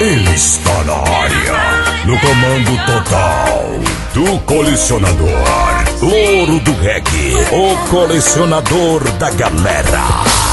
Ele está na área, no comando total do colecionador. Ouro do reggae, o colecionador da galera.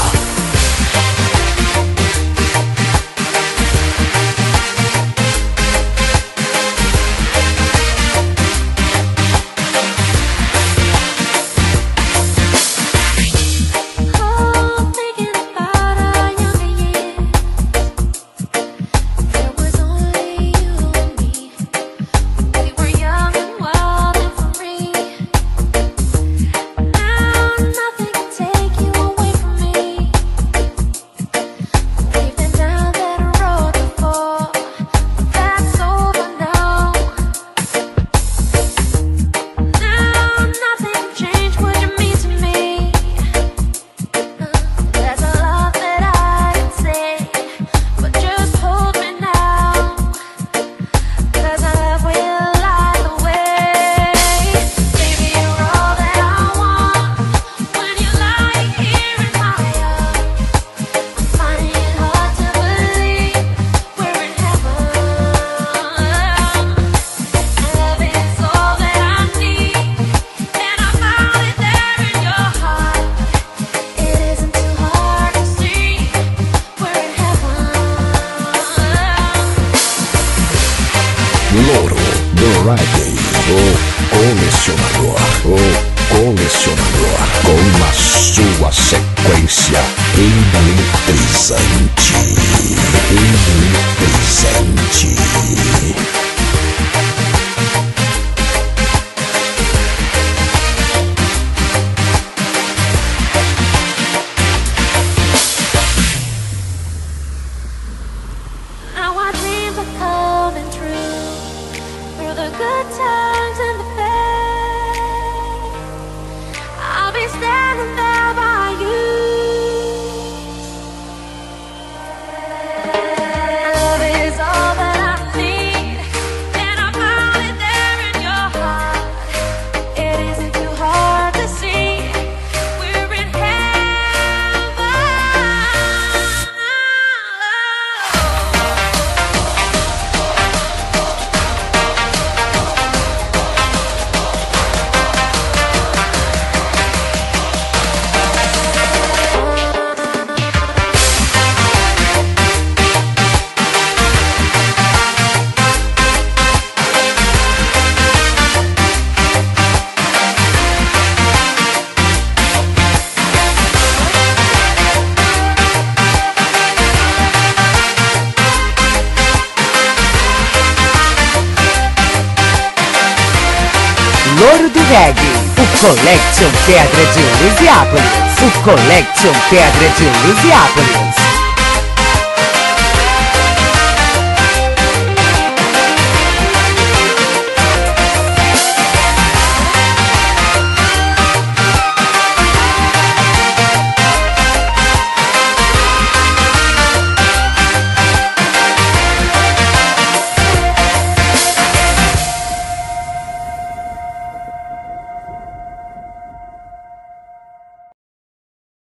Reggae, o colecionador, o colecionador, com a sua sequência eletrizante, eletrizante. Louro do Reggae, o Collection Pedra de Lusiápolis, o Collection Pedra de Lusiápolis.